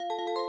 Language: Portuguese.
Música